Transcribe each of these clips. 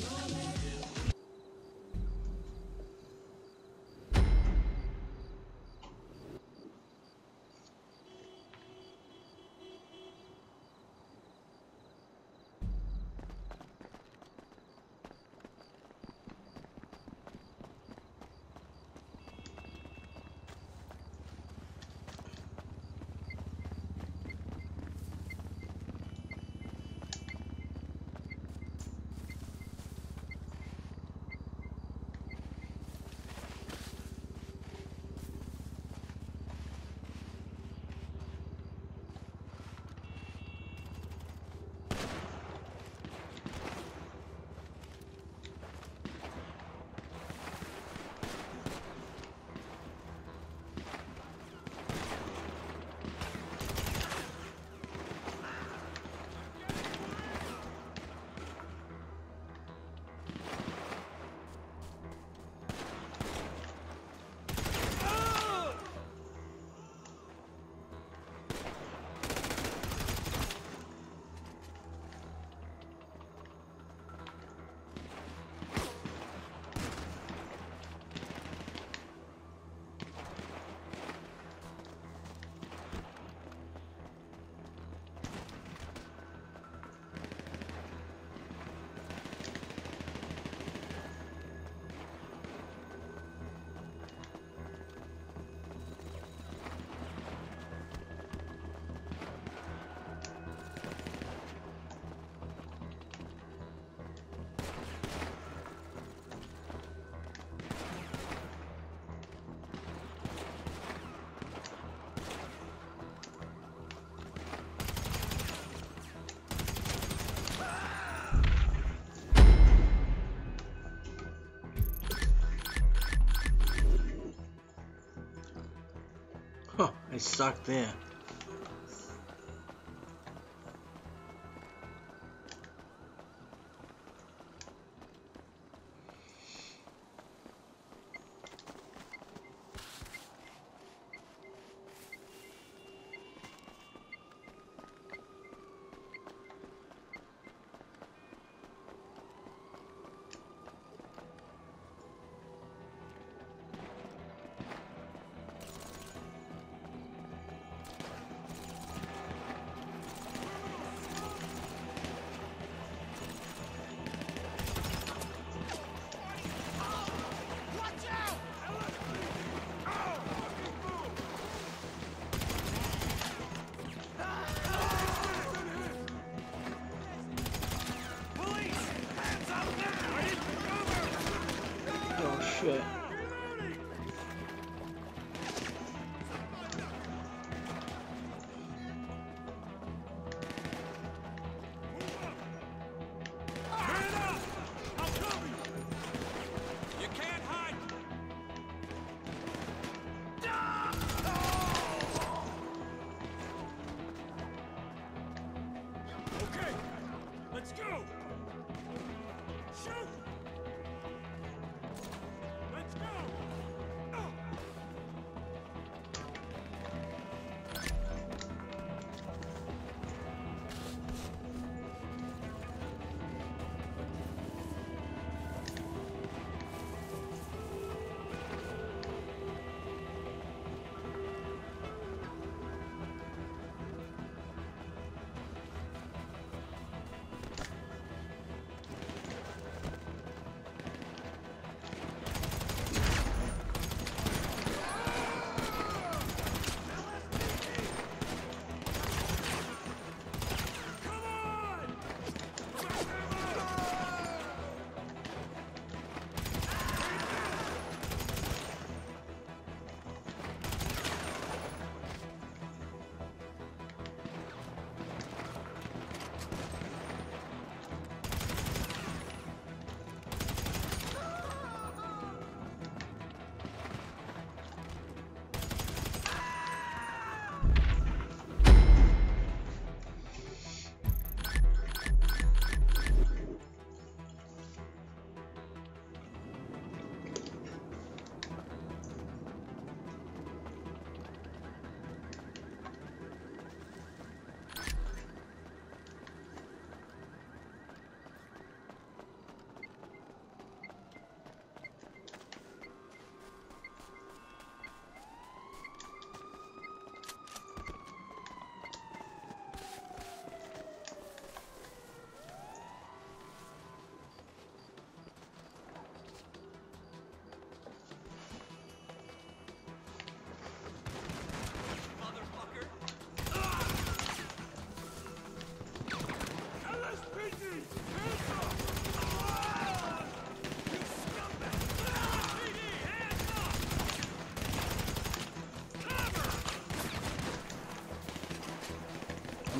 no love. I suck there.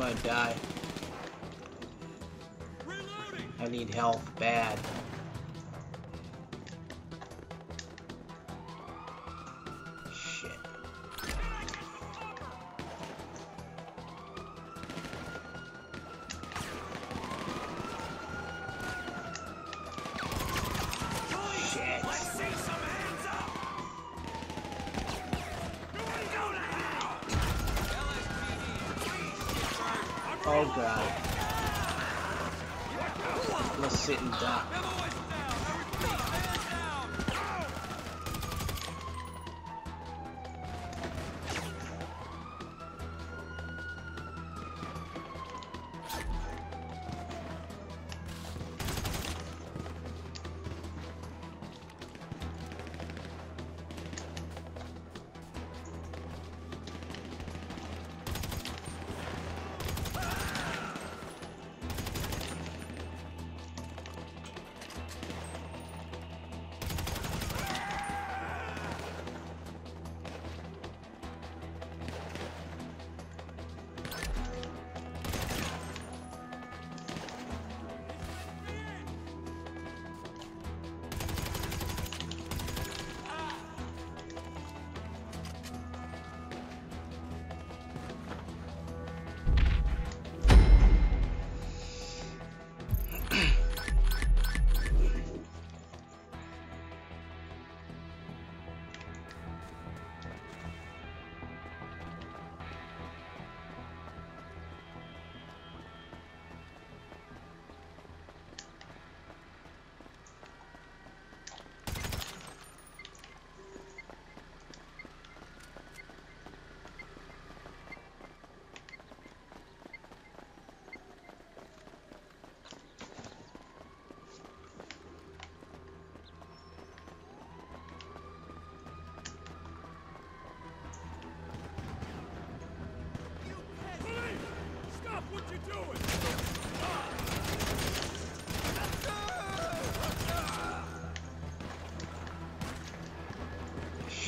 gonna die. Reloading. I need health bad. Oh god. Let's sit and die.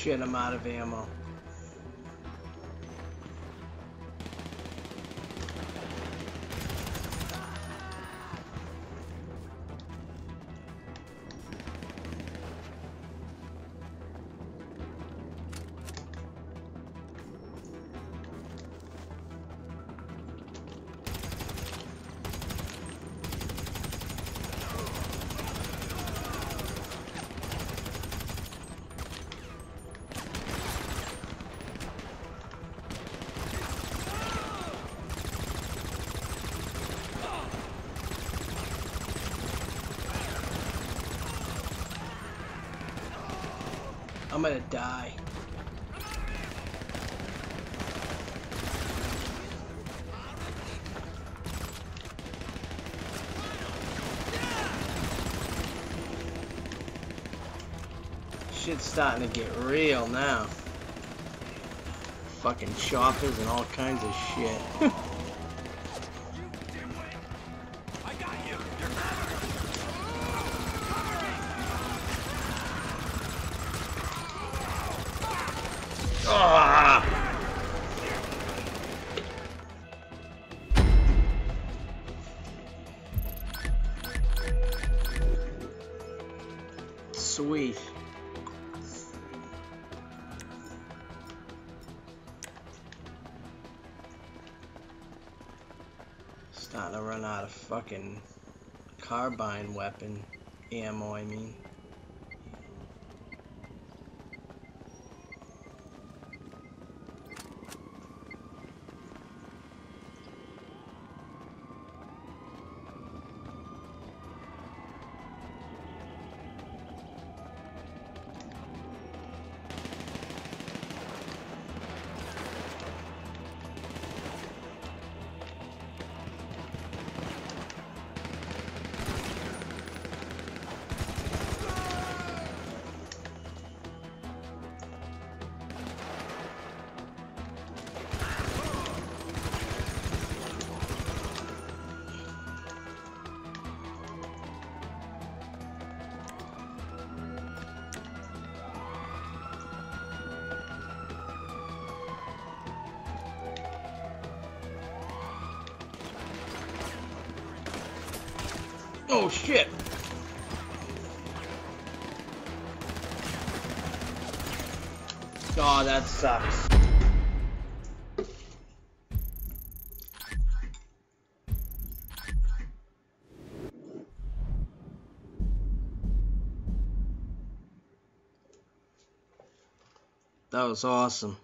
Shit, I'm out of ammo. I'm gonna die. Shit's starting to get real now. Fucking choppers and all kinds of shit. Sweet. Starting to run out of fucking carbine weapon ammo, I mean. Oh shit! Oh, that sucks. That was awesome.